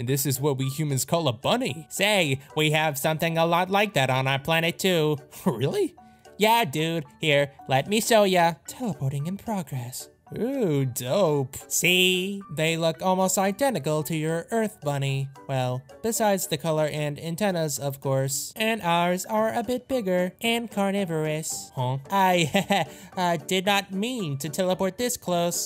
And this is what we humans call a bunny. Say, we have something a lot like that on our planet too. really? Yeah, dude. Here, let me show ya. Teleporting in progress. Ooh, dope. See? They look almost identical to your Earth bunny. Well, besides the color and antennas, of course. And ours are a bit bigger and carnivorous. Huh? I uh, did not mean to teleport this close.